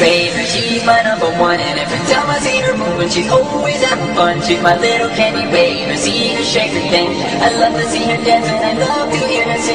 baby, she's my number one And every time I see her moving, she's always having fun. She's my little candy baby, see her shake her thing. I love to see her dancing, I love to hear her sing